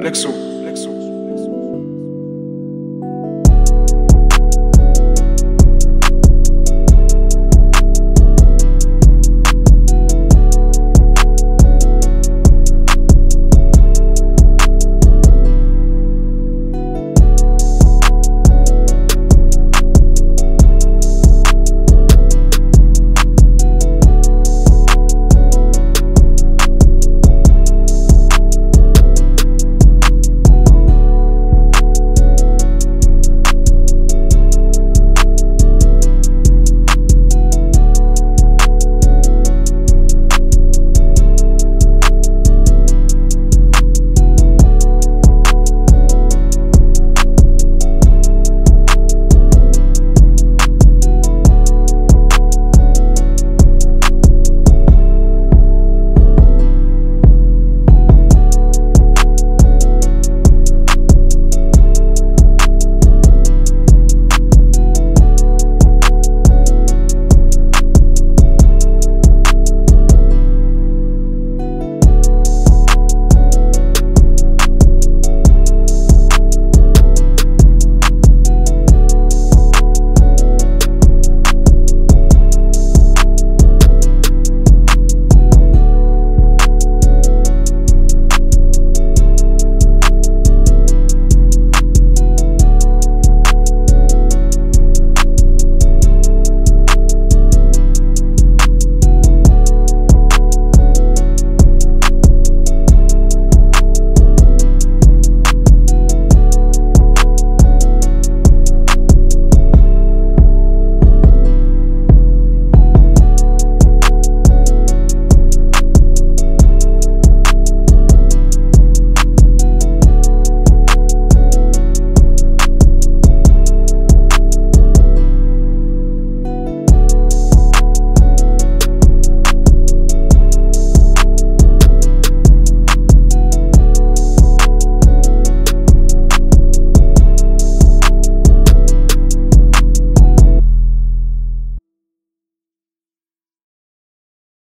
Lexo. Lexo. Lexo.